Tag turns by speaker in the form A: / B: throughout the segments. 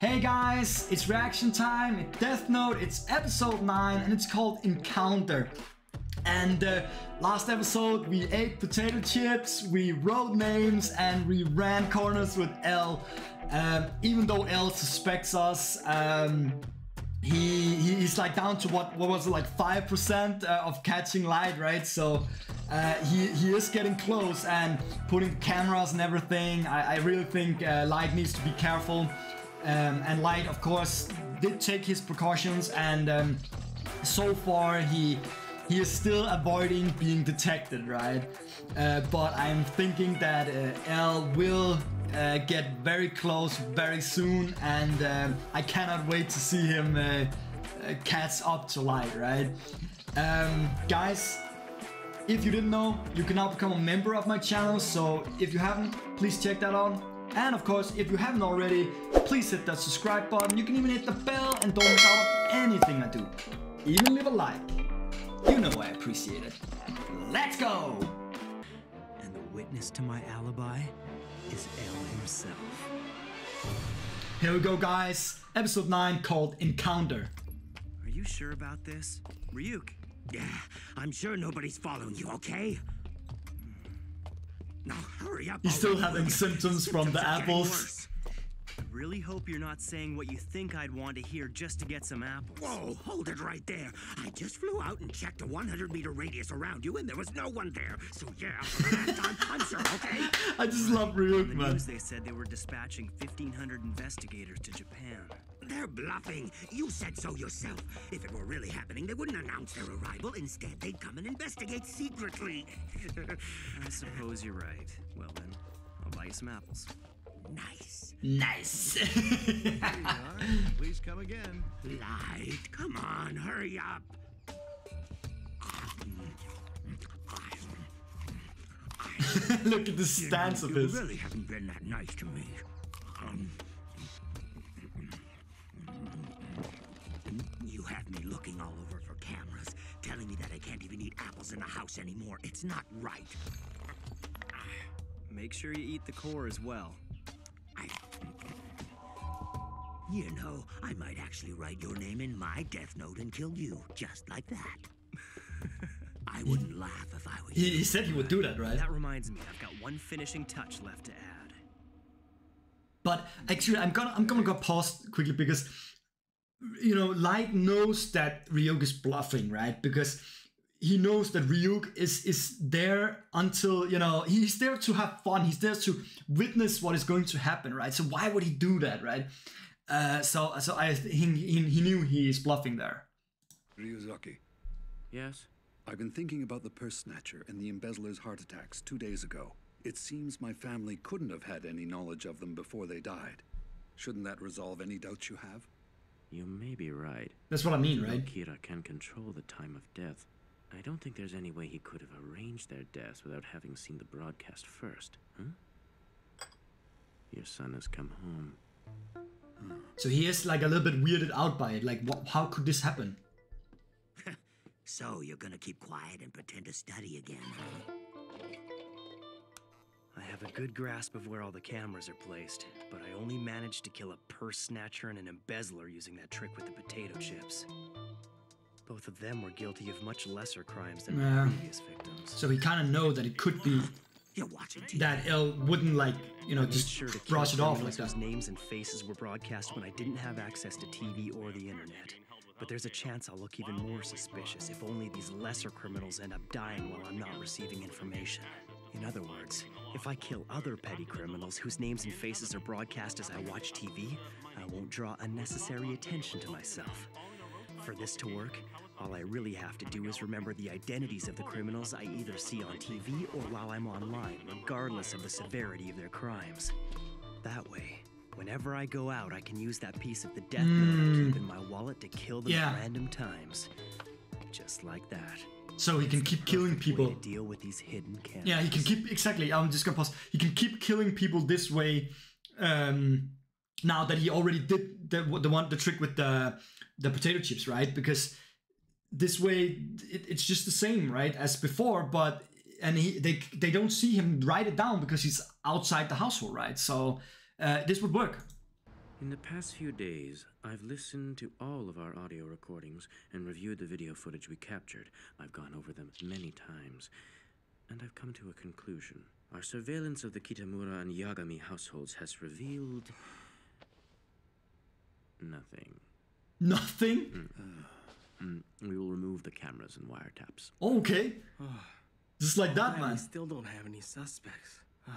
A: Hey guys, it's reaction time, Death Note, it's episode 9 and it's called Encounter. And uh, last episode we ate potato chips, we wrote names and we ran corners with L. Um, even though L suspects us, um, he he's like down to what what was it like 5% uh, of catching light, right? So uh, he, he is getting close and putting cameras and everything. I, I really think uh, Light needs to be careful. Um, and Light, of course, did take his precautions, and um, so far he he is still avoiding being detected, right? Uh, but I'm thinking that uh, L will uh, get very close very soon, and um, I cannot wait to see him uh, uh, catch up to Light, right? Um, guys, if you didn't know, you can now become a member of my channel, so if you haven't, please check that out. And of course, if you haven't already, please hit that subscribe button. You can even hit the bell and don't miss out on anything I do. Even leave a like. You know I appreciate it. Let's go!
B: And the witness to my alibi is L himself.
A: Here we go, guys. Episode 9 called Encounter.
B: Are you sure about this? Ryuk,
C: Yeah, I'm sure nobody's following you, okay? Now hurry up.
A: He's still having symptoms from the apples.
C: Worse.
B: I really hope you're not saying what you think I'd want to hear just to get some apples.
C: Whoa, hold it right there. I just flew out and checked a 100 meter radius around you, and there was no one there. So yeah, for that time, I'm sure, okay?
A: I just love
B: On
A: Ryuk,
B: the
A: man.
B: news, they said they were dispatching 1,500 investigators to Japan.
C: They're bluffing. You said so yourself. If it were really happening, they wouldn't announce their arrival. Instead, they'd come and investigate secretly.
B: I suppose you're right. Well then, I'll buy you some apples.
C: Nice.
A: Nice.
D: Please come again.
C: Light, come on, hurry up.
A: Look at the
C: You
A: stance
C: know,
A: of
C: you
A: his.
C: really haven't been that nice to me. Um, you have me looking all over for cameras, telling me that I can't even eat apples in the house anymore. It's not right.
B: Make sure you eat the core as well.
C: You know, I might actually write your name in my death note and kill you, just like that. I wouldn't laugh if I were
A: He,
C: you.
A: he said he would do that, right?
B: That reminds me, I've got one finishing touch left to add.
A: But actually, I'm gonna I'm gonna go pause quickly because you know Light knows that Ryuk is bluffing, right? Because he knows that Ryuk is is there until you know he's there to have fun. He's there to witness what is going to happen, right? So why would he do that, right? Uh, so so I think he, he knew he is bluffing there.
E: Ryuzaki,
B: Yes?
E: I've been thinking about the purse snatcher and the embezzler's heart attacks two days ago. It seems my family couldn't have had any knowledge of them before they died. Shouldn't that resolve any doubts you have?
F: You may be right.
A: That's what I mean, right?
F: Kira can control the time of death. I don't think there's any way he could have arranged their deaths without having seen the broadcast first, huh? Your son has come home.
A: So he is like a little bit weirded out by it. Like, what, how could this happen?
C: So you're gonna keep quiet and pretend to study again, huh?
B: I have a good grasp of where all the cameras are placed, but I only managed to kill a purse snatcher and an embezzler using that trick with the potato chips. Both of them were guilty of much lesser crimes than
A: Yeah.
B: the previous victims.
A: So he kind of know that it could be
C: You're watching TV.
A: that L wouldn't like you know
B: I
A: just
B: sure to
A: brush it off like
B: criminals
A: that.
B: Uh, names and faces were broadcast when I didn't have access to TV or the internet. But there's a chance I'll look even more suspicious if only these lesser criminals end up dying while I'm not receiving information. In other words, if I kill other petty criminals whose names and faces are broadcast as I watch TV, I won't draw unnecessary attention to myself. For this to work, all I really have to do is remember the identities of the criminals I either see on TV or while I'm online, regardless of the severity of their crimes. That way, whenever I go out, I can use that piece of the death note I keep in my wallet to kill them
A: Yeah.
B: at random times. Just like that.
A: So he can keep killing people.
B: deal with these hidden cameras.
A: Yeah, he can keep exactly. I'm just gonna pause. He can keep killing people this way. Um, now that he already did the the one the trick with the the potato chips, right? Because this way it, it's just the same, right, as before. But and he they they don't see him write it down because he's outside the household, right? So uh, this would work.
F: In the past few days, I've listened to all of our audio recordings and reviewed the video footage we captured. I've gone over them many times, and I've come to a conclusion. Our surveillance of the Kitamura and Yagami households has revealed. nothing.
A: Nothing?
F: Mm, we will remove the cameras and wiretaps.
A: Okay. Just like that,
D: Man,
A: man.
D: we still don't have any suspects.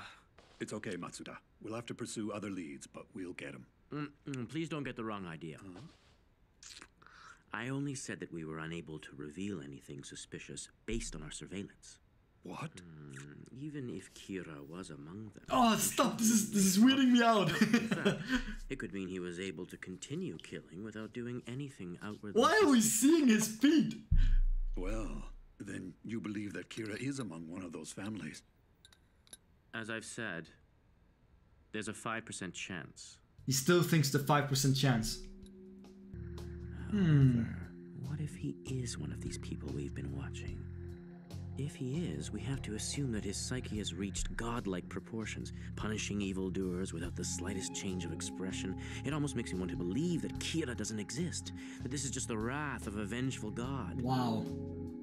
E: It's okay, Matsuda. We'll have to pursue other leads, but we'll get them.
F: Mm, mm, please don't get the wrong idea. I only said that we were unable to reveal anything suspicious based on our surveillance.
E: What?
F: Even if Kira was among them.
A: Oh, stop. This is this is weirding me out.
F: It could mean he was able to continue killing without doing anything outwardly.
A: Why are we seeing his feet?
E: Well, then you believe that Kira is among one of those families.
F: As I've said, there's a 5% chance.
A: He still thinks the 5% chance. Hmm.
F: What if he is one of these people we've been watching? If he is, we have to assume that his psyche has reached godlike proportions, punishing evildoers without the slightest change of expression. It almost makes me want to believe that Kira doesn't exist, that this is just the wrath of a vengeful god.
A: Wow.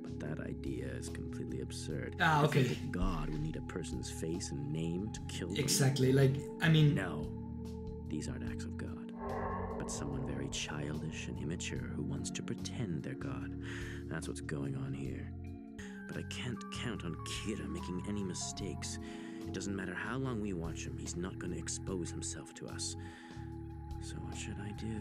F: But that idea is completely absurd.
A: Ah, okay.
F: God would need a person's face and name to kill them.
A: Exactly. Like, I mean,
F: No, these aren't acts of God, but someone very childish and immature who wants to pretend they're God. That's what's going on here. But I can't count on Kira making any mistakes. It doesn't matter how long we watch him, he's not going to expose himself to us. So what should I do?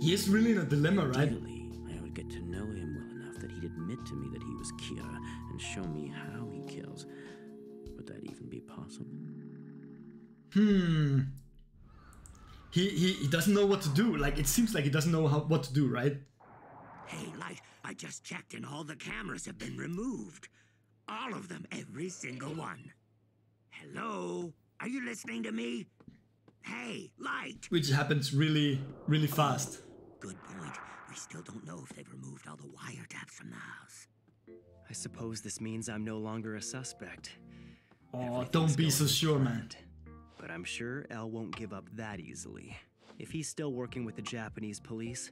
A: he is really in a dilemma, right?
F: Ideally, I would get to know him well enough that he'd admit to me that he was Kira and show me how he kills. Would that even be possible?
A: Hmm. He, he he doesn't know what to do. Like it seems like he doesn't know how what to do, right?
C: Hey, Light, I just checked and all the cameras have been removed. All of them, every single one. Hello? Are you listening to me? Hey, Light!
A: Which happens really really fast.
C: Good point. We still don't know if they've removed all the wiretaps from the house.
B: I suppose this means I'm no longer a suspect.
A: Oh, don't be so
B: as
A: sure, man.
B: But I'm sure L won't give up that easily. If he's still working with the Japanese police,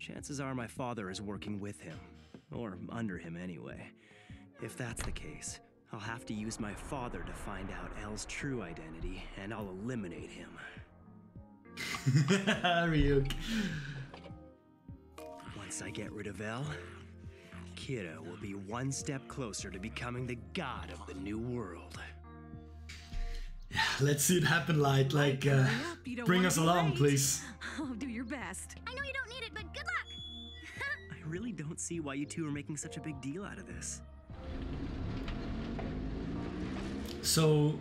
B: chances are my father is working with him. Or under him, anyway. If that's the case, I'll have to use my father to find out L's true identity, and I'll eliminate him.
A: Ryuk.
B: Once I get rid of El, Kira will be one step closer to becoming the god of the new world.
A: Let's see it happen, Light. Like, uh,
G: Hurry up, you don't
A: bring us along,
G: late.
A: please.
G: Oh, do your best.
H: I know you don't need it, but good luck.
B: I really don't see why you two are making such a big deal out of this.
A: So,
C: I'm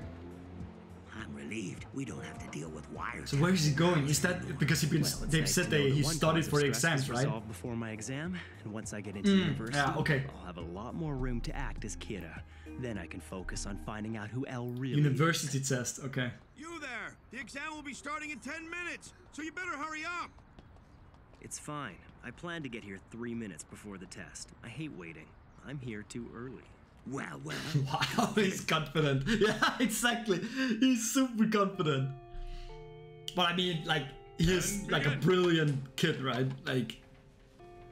C: relieved we don't have to deal with wiretaps.
A: so where is he going? Is that because he been?
B: Well,
A: they've
B: nice
A: said they
B: that
A: he studied for the
B: stress
A: exams, right?
B: before my exam, and once I get into
A: Mm,
B: university,
A: yeah, okay.
B: I'll have a lot more room to act as Kira. Then I can focus on finding out who L really
A: University test. Okay.
I: You there! The exam will be starting in 10 minutes, so you better hurry up!
B: It's fine. I plan to get here three minutes before the test. I hate waiting. I'm here too early.
C: Well, well,
A: Wow, he's confident. Yeah, exactly. He's super confident. But I mean, like, he's like a brilliant kid, right? Like,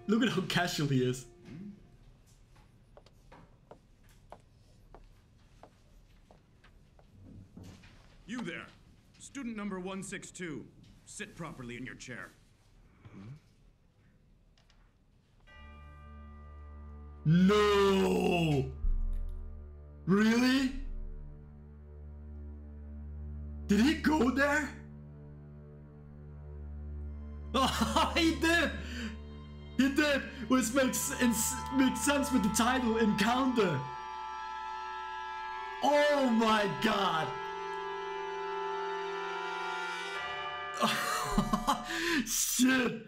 A: look at how casual he is.
I: You there! Student number 162. Sit properly in your chair.
A: No! Really? Did he go there? Oh, he did! He did! Which makes, makes sense with the title Encounter. Oh my god! Shit!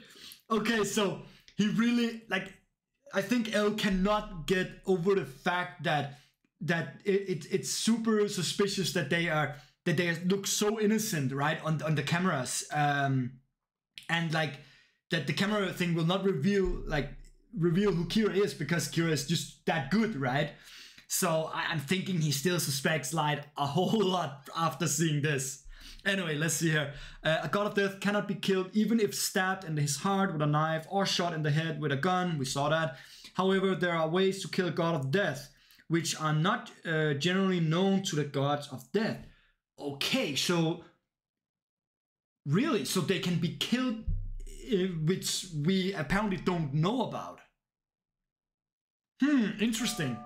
A: Okay, so he really like I think L cannot get over the fact that that it, it it's super suspicious that they are that they look so innocent, right, on on the cameras, um, and like that the camera thing will not reveal like reveal who Kira is because Kira is just that good, right? So I, I'm thinking he still suspects Light a whole lot after seeing this. Anyway, let's see here. Uh, a god of death cannot be killed even if stabbed in his heart with a knife or shot in the head with a gun. We saw that. However, there are ways to kill god of death, which are not uh, generally known to the gods of death. Okay, so really, so they can be killed, uh, which we apparently don't know about. Hmm, interesting.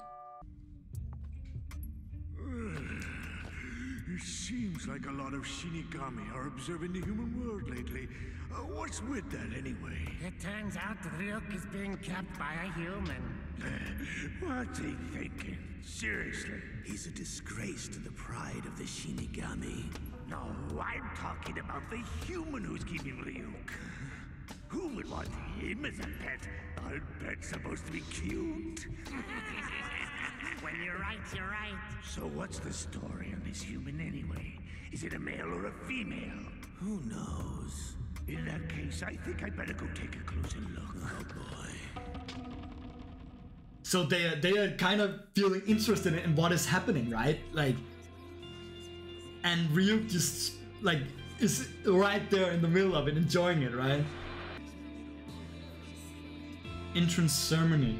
J: It seems like a lot of Shinigami are observing the human world lately. Uh, what's with that anyway?
K: It turns out that Ryuk is being kept by a human.
J: What's he thinking? Seriously?
C: He's a disgrace to the pride of the Shinigami.
J: No, I'm talking about the human who's keeping Ryuk. Who would want him as a pet? Aren't pets supposed to be cute?
K: when you're right, you're right.
J: So what's the story on this human anyway? Is it a male or a female?
C: Who knows?
J: In that case, I think I'd better go take a closer look.
C: Oh boy.
A: So they are, they are kind of feeling interested in what is happening, right? Like, and Ryuk just like is right there in the middle of it, enjoying it, right? Entrance ceremony.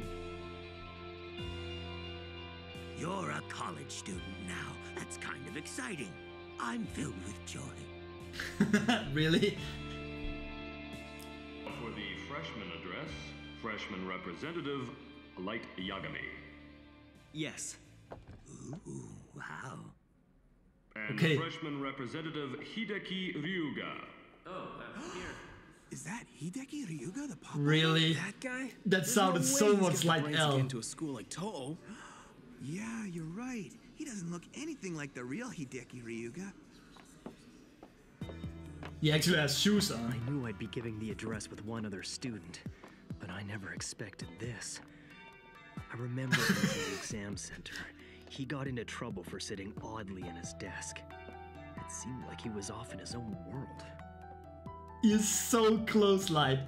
C: You're a college student now. That's kind of exciting. I'm filled with joy.
A: really?
L: Freshman representative, Light Yagami.
B: Yes.
C: Ooh, wow.
L: And
A: Okay.
L: freshman representative, Hideki Ryuga.
D: Oh, I'm here.
M: Is that Hideki Ryuga, the pop?
A: Really?
D: That guy?
A: That
D: There's
A: sounded
D: no
A: so much like
D: brains
A: L.
D: into a school like To-Oh.
M: Yeah, you're right. He doesn't look anything like the real Hideki Ryuga.
A: He actually has shoes on.
B: I knew I'd be giving the address with one other student, but I never expected this. I remember him in the exam center. He got into trouble for sitting oddly in his desk. It seemed like he was off in his own world.
A: He is so close, like.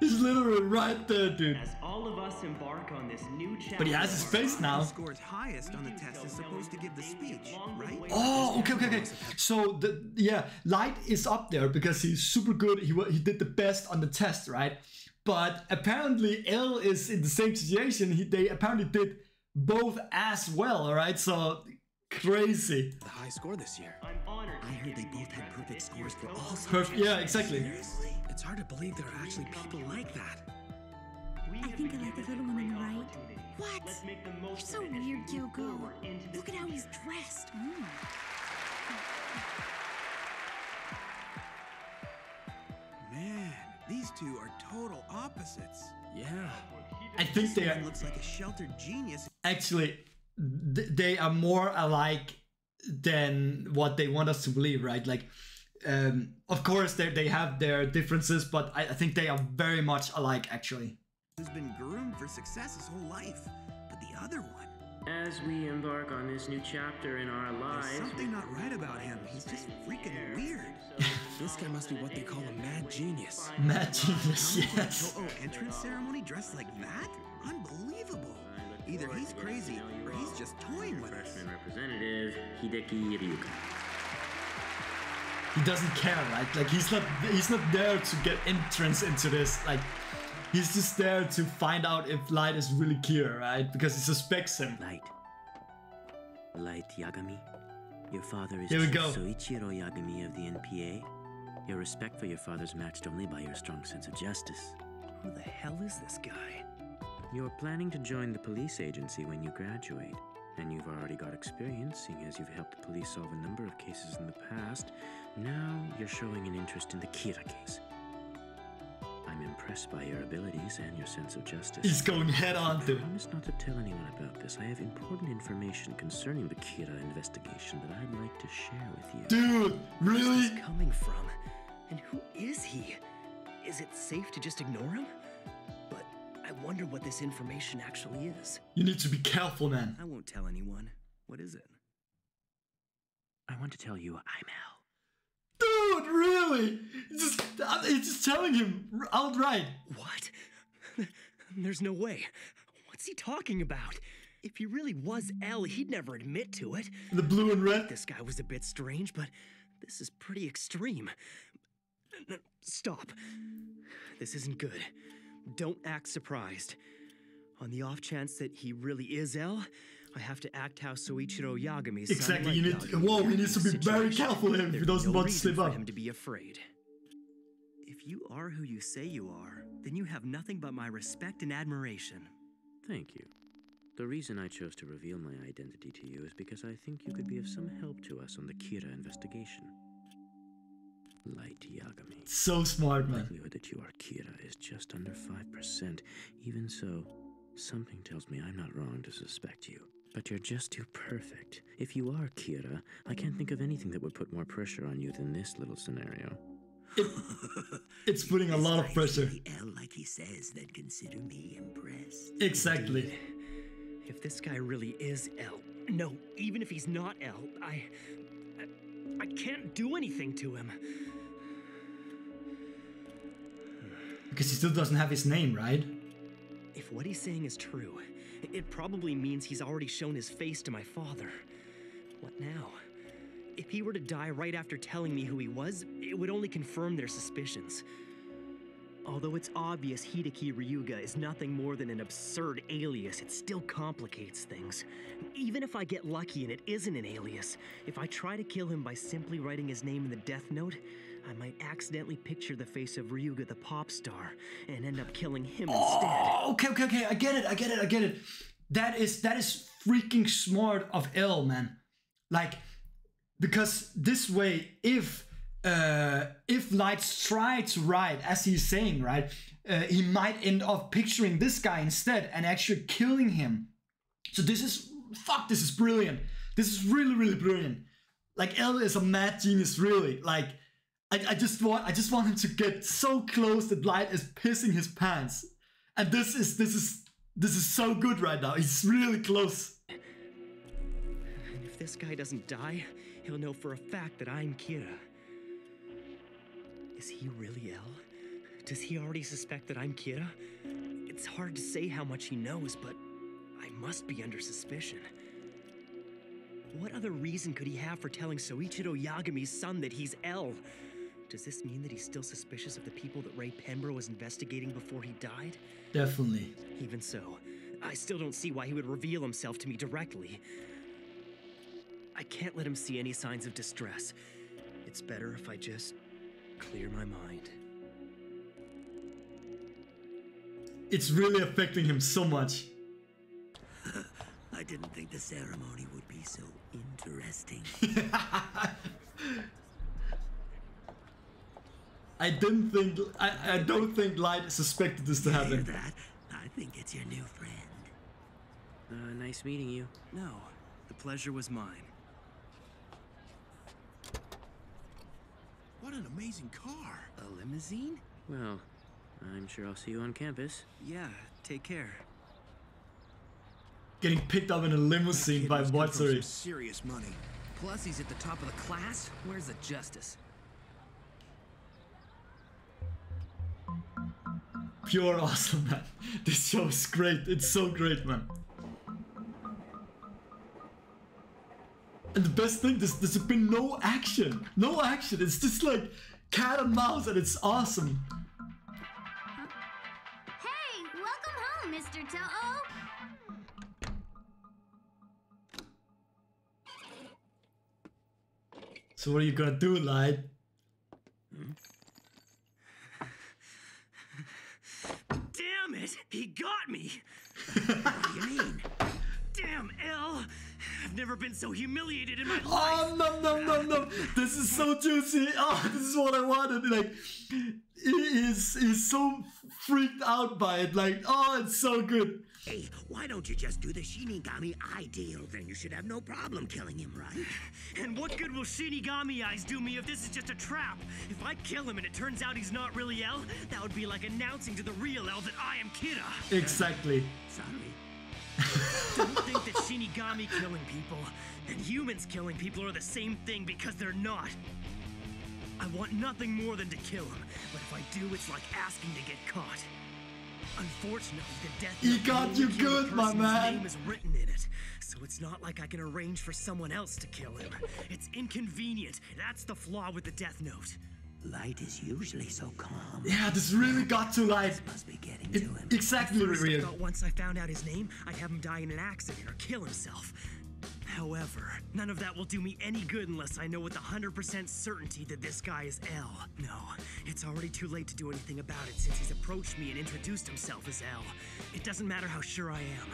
A: He's literally right there, dude.
N: As all of us embark on this new chapter.
A: But he has his face now.
M: scores highest on the test is supposed to give the speech, right?
A: Oh, okay, okay, okay. So the yeah, Light is up there because he's super good. He he did the best on the test, right? But apparently L is in the same situation. He, they apparently did both as well, all right? So crazy.
D: The high score this year.
N: I'm honored.
C: I heard they both had perfect scores for all
A: Perfect. Yeah, exactly. Seriously?
D: It's hard to believe there are actually people like that.
H: I think I like the little one on the right. What?
N: Let's make the
H: You're so
N: of it as
H: weird,
N: we move
H: Kyoko.
N: forward into the
H: Look at how he's dressed. Mm.
M: Man, these two are total opposites.
D: Yeah.
A: I think they are
M: looks like a sheltered genius.
A: actually th- they are more alike than what they want us to believe, right? Like, um, of course they they have their differences, but I, I think they are very much alike, actually.
M: Who's been groomed for success his whole life. But the other one,
N: As we embark on this new chapter in our lives.
M: there's something not right about him. He's just freaking weird.
D: This guy must be what they call a mad genius.
A: Mad genius, yes.
M: Oh, entrance ceremony dressed like that? Unbelievable. Either he's crazy or he's just toying with us.
N: Freshman representative Hideki Ryuga.
A: He doesn't care, right? Like he's not he's not there to get entrance into this. Like he's just there to find out if Light is really Kira, right? Because he suspects him.
F: Light. Light Yagami. Your father is
A: Here we
F: Chief
A: go.
F: Soichiro Yagami of the NPA. Your respect for your father's matched only by your strong sense of justice.
B: Who the hell is this guy?
F: You're planning to join the police agency when you graduate, and you've already got experience, seeing as you've helped the police solve a number of cases in the past. Now you're showing an interest in the Kira case. I'm impressed by your abilities and your sense of justice.
A: He's going head on,
F: I promise not to tell anyone about this. I have important information concerning the Kira investigation that I'd like to share with you.
A: Dude, really?
B: Where's this coming from? And who is he? Is it safe to just ignore him? But I wonder what this information actually is.
A: You need to be careful, man.
B: I won't tell anyone. What is it?
F: I want to tell you I'm L.
A: Dude, really? It's just, it's just telling him outright.
B: What? There's no way. What's he talking about? If he really was L, he'd never admit to it.
A: The blue and red.
B: This guy was a bit strange, but This is pretty extreme. Stop. This isn't good. Don't act surprised. On the off chance that he really is L, I have to act how Soichiro Yagami.
A: Exactly,
B: son
A: you
B: like
A: need-
B: Yagami
A: whoa, he needs to
B: this
A: be very careful here if he
B: There's
A: doesn't
B: no
A: want to
B: reason
A: slip
B: for
A: up.
B: him to be afraid. If you are who you say you are, then you have nothing but my respect and admiration.
F: Thank you. The reason I chose to reveal my identity to you is because I think you could be of some help to us on the Kira investigation. Light Yagami.
A: So smart, man.
F: The
A: man.
F: likelihood that you are Kira is just under 5%. Even so, something tells me I'm not wrong to suspect you. But you're just too perfect. If you are Kira, I can't think of anything that would put more pressure on you than this little scenario.
A: It's putting a lot of pressure.
C: L like he says, then consider me impressed.
A: Exactly.
B: If this guy really is L, no, even if he's not L, I. I, I can't do anything to him.
A: Because he still doesn't have his name, right?
B: If what he's saying is true, it probably means he's already shown his face to my father. What now? If he were to die right after telling me who he was, it would only confirm their suspicions. Although it's obvious Hideki Ryuga is nothing more than an absurd alias, it still complicates things. Even if I get lucky and it isn't an alias, if I try to kill him by simply writing his name in the death note, I might accidentally picture the face of Ryuga the pop star and end up killing him oh, instead.
A: Oh, okay, okay, okay. I get it. I get it. I get it. That is that is freaking smart of L, man. Like, because this way, if uh if Light to write as he's saying, right, uh, he might end up picturing this guy instead and actually killing him. So this is fuck. This is brilliant. This is really, really brilliant. Like L is a mad genius, really. Like. I, I just want I just want him to get so close that Light is pissing his pants. And this is this is this is so good right now. He's really close.
B: And if this guy doesn't die, he'll know for a fact that I'm Kira. Is he really L? Does he already suspect that I'm Kira? It's hard to say how much he knows, but I must be under suspicion. What other reason could he have for telling Soichiro Yagami's son that he's L? Does this mean that he's still suspicious of the people that Raye Penber was investigating before he died?
A: Definitely.
B: Even so, I still don't see why he would reveal himself to me directly. I can't let him see any signs of distress. It's better if I just clear my mind.
A: It's really affecting him so much.
C: I didn't think the ceremony would be so interesting.
A: I didn't think I, I don't think Light suspected this to happen.
C: that? I think it's your new friend.
F: Uh, nice meeting you.
B: No, the pleasure was mine.
D: What an amazing car.
B: A limousine?
F: Well, I'm sure I'll see you on campus.
B: Yeah, take care.
A: Getting picked up in a limousine by what? Sorry.
M: serious money. Plus, he's at the top of the class. Where's the justice?
A: Pure awesome, man. This show is great. It's so great, man. And the best thing, there's, there's been no action. No action. It's just like cat and mouse, and it's awesome.
O: Hey, welcome home, Mr. To-Oh.
A: So what are you gonna do, Light?
B: Damn it! He got me! what do you mean? Damn, L! I've never been so humiliated in my ah, life!
A: Oh no no no no! This is so juicy. Oh, this is what I wanted. Like, he- he's he's so freaked out by it. Like, oh, it's so good.
C: Hey, why don't you just do the Shinigami ideal? Then you should have no problem killing him, right?
B: And what good will Shinigami eyes do me if this is just a trap? If I kill him and it turns out he's not really L, that would be like announcing to the real L that I am Kira.
A: Exactly.
C: Sorry.
B: Don't think that Shinigami killing people and humans killing people are the same thing because they're not. I want nothing more than to kill him, but if I do, it's like asking to get caught. Unfortunately, the death
A: He got you good, my man.
B: name is written in it. So it's not like I can arrange for someone else to kill him. It's inconvenient. That's the flaw with the death note.
C: Light is usually so calm.
A: Yeah, this really got to like it, exactly
B: First, I
A: real.
B: thought once I found out his name, I'd have him die in an accident or kill himself. However, none of that will do me any good unless I know with 100% certainty that this guy is L. No, it's already too late to do anything about it since he's approached me and introduced himself as L. It doesn't matter how sure I am.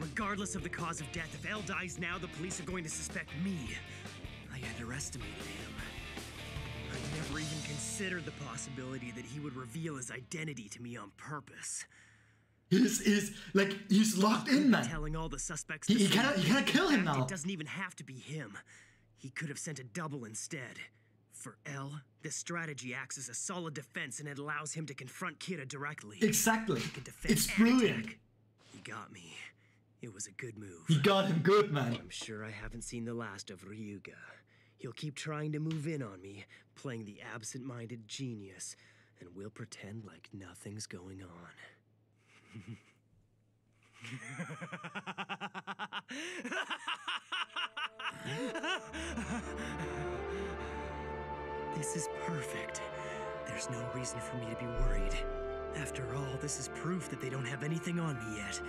B: Regardless of the cause of death, if L dies now, the police are going to suspect me. I underestimated him. Never even considered the possibility that he would reveal his identity to me on purpose.
A: He's he's like he's locked in, man.
B: Telling all the suspects.
A: He- he cannot- he cannot kill him now.
B: It doesn't even have to be him. He could have sent a double instead. For L, this strategy acts as a solid defense and it allows him to confront Kira directly.
A: Exactly.
B: He can defend
A: It's brilliant.
B: attack. He got me. It was a good move.
A: He got him good, man.
B: I'm sure I haven't seen the last of Ryuga. He'll keep trying to move in on me, playing the absent-minded genius, and we'll pretend like nothing's going on. This is perfect. There's no reason for me to be worried. After all, this is proof that they don't have anything on me yet.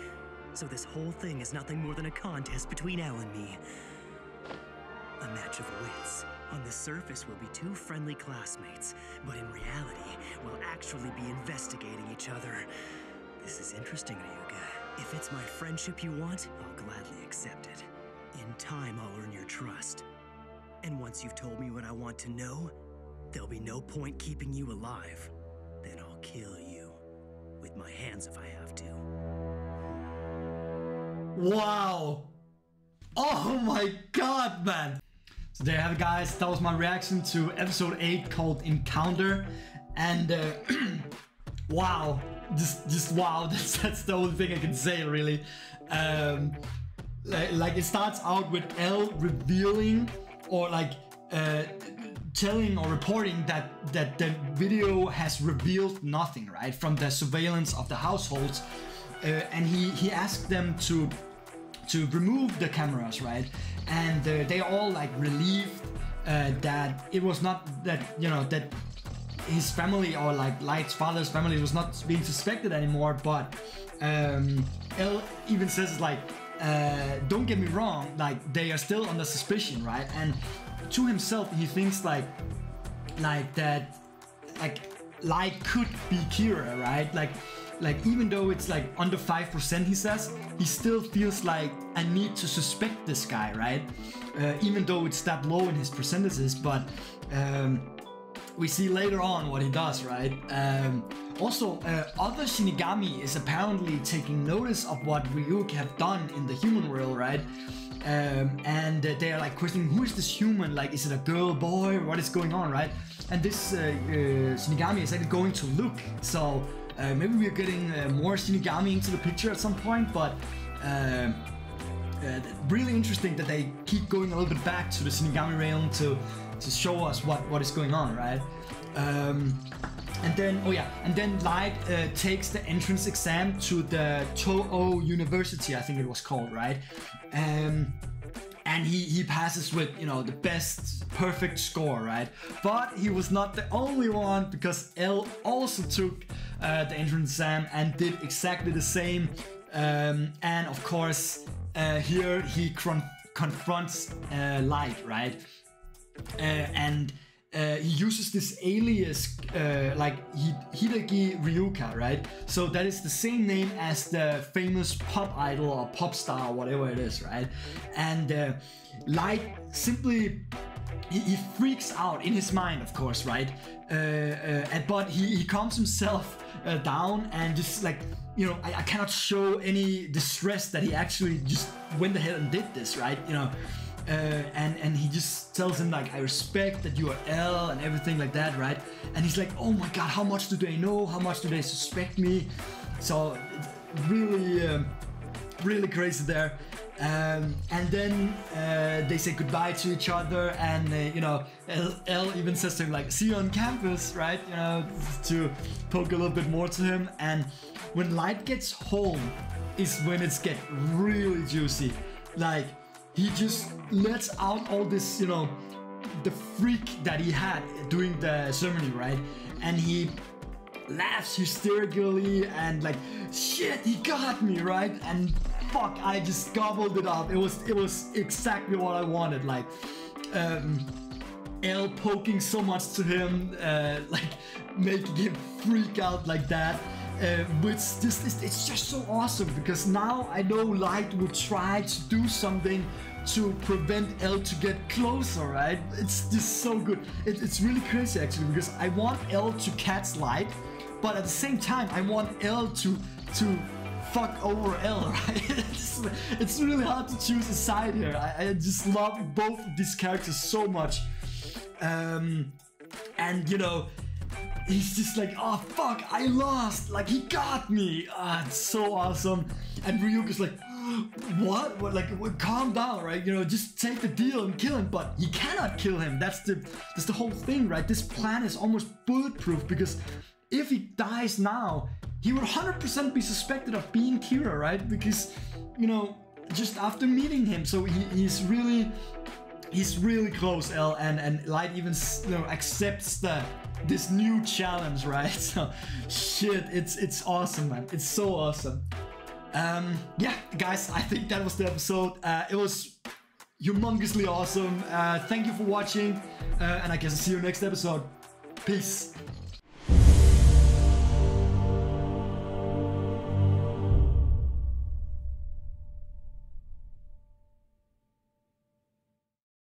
B: So this whole thing is nothing more than a contest between L and me. A match of wits. On the surface, we'll be two friendly classmates, but in reality, we'll actually be investigating each other. This is interesting, Ryuga. If it's my friendship you want, I'll gladly accept it. In time, I'll earn your trust. And once you've told me what I want to know, there'll be no point keeping you alive. Then I'll kill you. With my hands if I have to.
A: Wow. Oh my god, man. So there you have it, guys. That was my reaction to episode 8 called Encounter. And uh, wow. Just, just wow. That's, that's the only thing I can say, really. Um, like, like it starts out with L revealing or like uh, telling or reporting that that the video has revealed nothing, right, from the surveillance of the households, uh, and he he asked them to to remove the cameras, right, and uh, they all like relieved uh, that it was not that you know that his family or like Light's father's family was not being suspected anymore, but um, L even says like, uh, don't get me wrong, like they are still under suspicion, right? And to himself, he thinks like, like that, like Light could be Kira, right? Like, like even though it's like under five percent, he says he still feels like I need to suspect this guy, right? Uh, even though it's that low in his percentages, but. Um, we see later on what he does, right? Um, also, uh, other Shinigami is apparently taking notice of what Ryuk have done in the human world, right? Um, and uh, they are like questioning who is this human? Like, is it a girl, boy? What is going on, right? And this uh, uh, Shinigami is actually going to look. So uh, maybe we're getting uh, more Shinigami into the picture at some point, but. Um, uh, really interesting that they keep going a little bit back to the Shinigami realm to to show us what what is going on, right? Um, and then, oh yeah, and then Light uh, takes the entrance exam to the To-Oh University, I think it was called, right? Um, and he he passes with you know the best perfect score, right? But he was not the only one because L also took uh, the entrance exam and did exactly the same. Um, and of course, uh, here he con- confronts uh, Light, right? Uh, and uh, he uses this alias uh, like Hi- Hideki Ryuga, right? So that is the same name as the famous pop idol or pop star, or whatever it is, right? And Light simply he, freaks out in his mind, of course, right? Uh, uh, but he, he calms himself uh, down and just like you know, I, I cannot show any distress that he actually just went ahead and did this, right? You know, uh, and and he just tells him like, I respect that you are L and everything like that, right? And he's like, oh my god, how much do they know? How much do they suspect me? So really, um, really crazy there. Um, and then uh, they say goodbye to each other, and uh, you know, L, L even says to him like, "See you on campus," right? You know, to poke a little bit more to him. And when Light gets home, is when it's get really juicy. Like he just lets out all this, you know, the freak that he had during the ceremony, right? And he laughs hysterically and like, shit, he got me, right? And fuck, I just gobbled it up. It was it was exactly what I wanted. Like, um, L poking so much to him, uh, like making him freak out like that. Uh, which just it's, it's just so awesome because now I know Light will try to do something to prevent L to get closer, right? It's just so good. It, it's really crazy actually because I want L to catch Light, but at the same time I want L to to fuck over L, right? it's, it's really hard to choose a side here. I, I just love both of these characters so much. Um, and you know, he's just like, oh fuck, I lost. Like he got me. Ah, it's so awesome. And Ryuka's like, what? What? Like, what, calm down, right? You know, just take the deal and kill him. But he cannot kill him. That's the that's the whole thing, right? This plan is almost bulletproof because if he dies now, he would 100% be suspected of being Kira, right? Because, you know, just after meeting him, so he, he's really he's really close, L, and and Light even you know accepts the this new challenge, right? So, shit, it's it's awesome, man. It's so awesome. Um, yeah, guys, I think that was the episode. Uh, it was humongously awesome. Uh, thank you for watching, uh, and I guess I'll see you next episode. Peace.